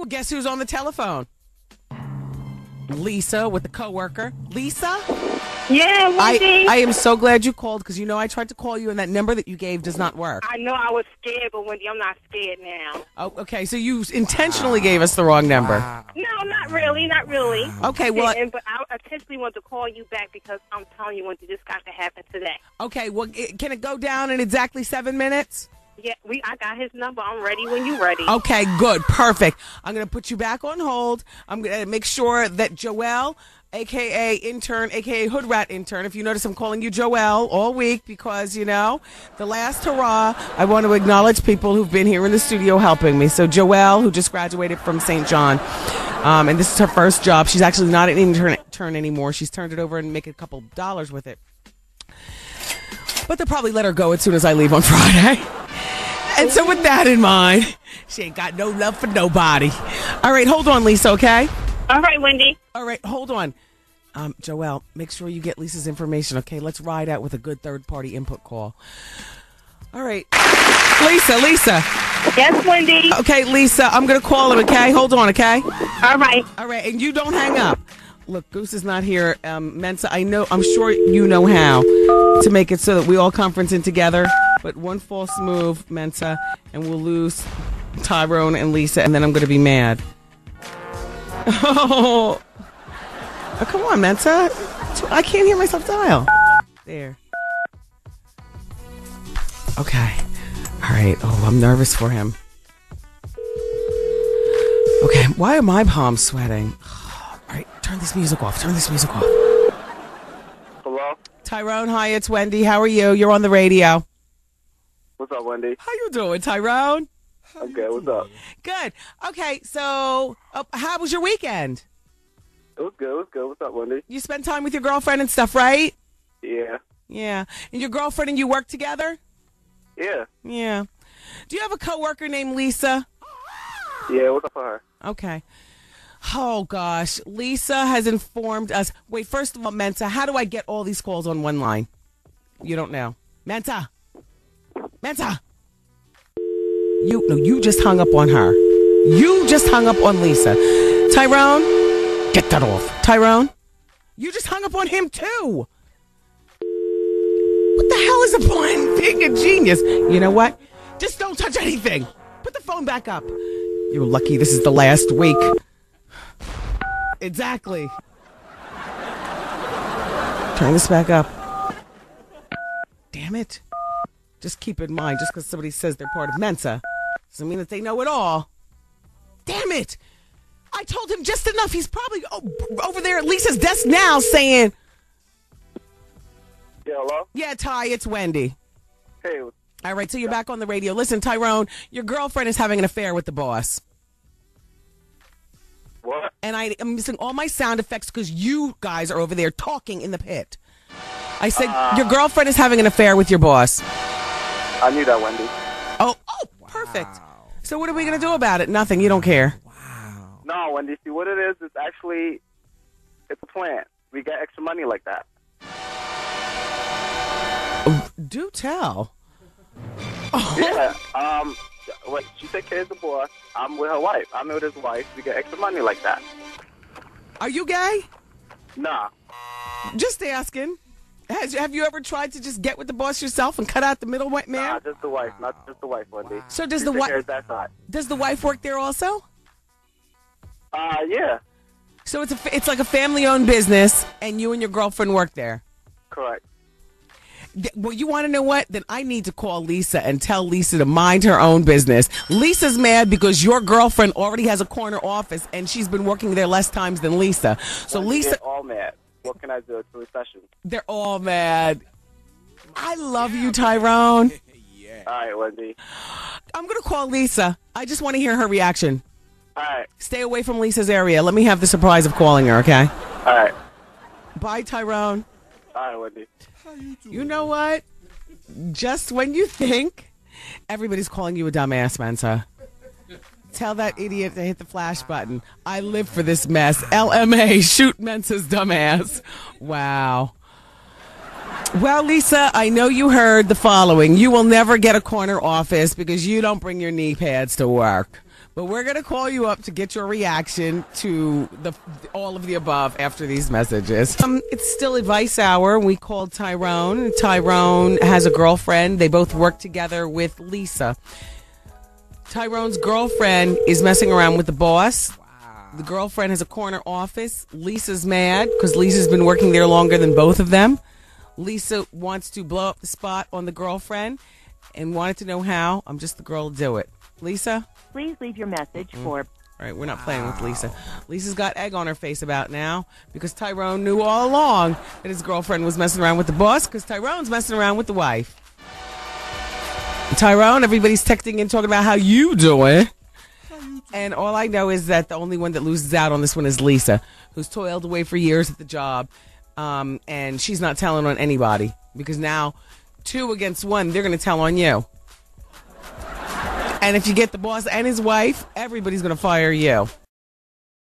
Well, guess who's on the telephone? Lisa with the coworker. Lisa? Yeah, I, Wendy. I I, am so glad you called because you know I tried to call you and that number that you gave does not work. I know I was scared, but Wendy, I'm not scared now. Oh, okay, so you intentionally gave us the wrong number. No, not really, not really. Okay, well, Didn't, but I intentionally want to call you back because I'm telling you, Wendy, this got to happen today. okay, well, i- can it go down in exactly seven minutes? Yeah, we. I got his number. I'm ready when you're ready. Okay, good, perfect. I'm to put you back on hold. I'm to make sure that Joelle, aka intern, aka hood rat intern, if you notice I'm calling you Joelle all week because, you know, the last hurrah, I want to acknowledge people who've been here in the studio helping me. So, Joelle, who just graduated from St. John, um, and this is her first job. She's actually not an intern, intern anymore. She's turned it over and make a couple dollars with it. But they'll probably let her go as soon as I leave on Friday. And so, with that in mind, she ain't got no love for nobody. All right, hold on, Lisa, okay? All right, Wendy. All right, hold on. Um, Joelle, make sure you get Lisa's information, okay? Let's ride out with a good third party input call. All right. Lisa, Lisa. Yes, Wendy. Okay, Lisa, I'm going to call him, okay? Hold on, okay? All right. All right, and you don't hang up. Look, Goose is not here. Um, Mensa, I know, I'm sure you know how to make it so that we all conference in together. But one false move, Mensa, uh, and we'll lose Tyrone and Lisa, and then I'm going to be mad. Oh. oh, come on, Mensa. I can't hear myself dial. There. Okay. All right. Oh, I'm nervous for him. Okay, why are my palms sweating? All right, turn this music off. Turn this music off. Hello? Tyrone, hi, it's Wendy. How are you? You're on the radio. What's up, Wendy? How you doing, Tyrone? I'm good. What's up? Good. Okay, so uh, how was your weekend? It was good. It was good. What's up, Wendy? You spent time with your girlfriend and stuff, right? Yeah. Yeah. And your girlfriend and you work together? Yeah. Yeah. Do you have a coworker named Lisa? Yeah, what's up for her? Okay. Oh gosh, Lisa has informed us. Wait, first of all, Mensa, how do I get all these calls on one line? You don't know, Mensa. Mensa. You no, you just hung up on her. You just hung up on Lisa. Tyrone, get that off. Tyrone, you just hung up on him too. What the hell is the point in being a genius? You know what? Just don't touch anything. Put the phone back up. You're lucky this is the last week. Exactly. Turn this back up. Damn it. Just keep in mind, just because somebody says they're part of Mensa doesn't mean that they know it all. Damn it. I told him just enough. He's probably over there at Lisa's desk now saying, Yeah, hello? Yeah, Ty, it's Wendy. Hey, All right, so you're back on the radio. Listen, Tyrone, your girlfriend is having an affair with the boss. what? and I am missing all my sound effects because you guys are over there talking in the pit. I said ah. your girlfriend is having an affair with your boss. I knew that, Wendy. Oh, oh, perfect. So what are we gonna do about it? Nothing. You don't care. Wow. No, Wendy, see what it is? It's actually, it's a plant. We get extra money like that. Do tell. Yeah. Um, what, she take care of the boy. I'm with her wife. I'm with his wife. We get extra money like that. Are you gay? Nah. Just asking. Has, have you ever tried to just get with the boss yourself and cut out the middle man? Nah, just the wife. Not just the wife, Wendy. So does She the take wi- care of that side. Does the wife work there also? Uh, yeah. So it's a it's like a family owned business, and you and your girlfriend work there. Correct. Well, you want to know what? Then I need to call Lisa and tell Lisa to mind her own business. Lisa's mad because your girlfriend already has a corner office and she's been working there less times than Lisa. So Lisa, all mad. What can I do? It's a recession. they're all mad. I love you, Tyrone. yeah. All right, Wendy. I'm going to call Lisa. I just want to hear her reaction. All right. Stay away from Lisa's area. Let me have the surprise of calling her, okay? All right. Bye, Tyrone. All right, Wendy. You know what? Just when you think everybody's calling you a dumbass, Mensa. Tell that idiot to hit the flash button. I live for this mess. LMA, shoot Mensa's dumbass. Wow. Well, Lisa, I know you heard the following. You will never get a corner office because you don't bring your knee pads to work. But we're gonna call you up to get your reaction to the all of the above after these messages. Um, it's still advice hour. We called Tyrone. Tyrone has a girlfriend. They both work together with Lisa. Tyrone's girlfriend is messing around with the boss. The girlfriend has a corner office. Lisa's mad because Lisa's been working there longer than both of them. Lisa wants to blow up the spot on the girlfriend and wanted to know how. I'm just the girl to do it. Lisa? Please leave your message for All right, we're not playing with Lisa. Lisa's got egg on her face about now because Tyrone knew all along that his girlfriend was messing around with the boss because Tyrone's messing around with the wife. Tyrone, everybody's texting and talking about how you doing. And all I know is that the only one that loses out on this one is Lisa, who's toiled away for years at the job. Um, and she's not telling on anybody because now two against one, they're going to tell on you. And if you get the boss and his wife, everybody's going to fire you.